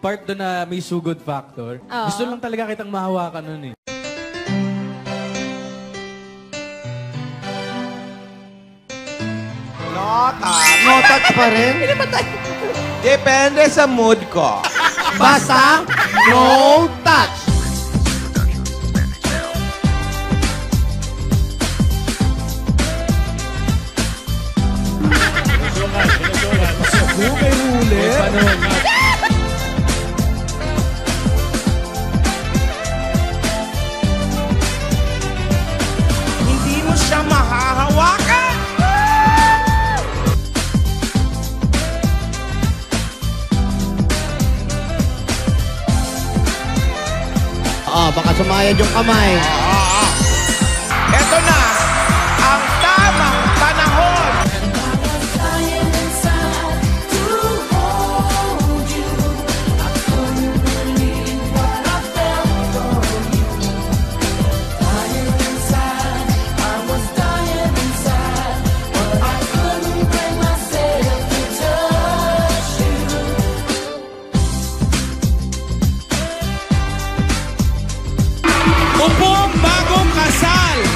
part doon na may sugod factor. Oo. Gusto lang talaga kitang mahawakan nun eh. No touch. No touch pa rin. Depende sa mood ko. Basta, no touch. Ah, baka sumayad yung kamay. Eto na. Upong bagong kasal.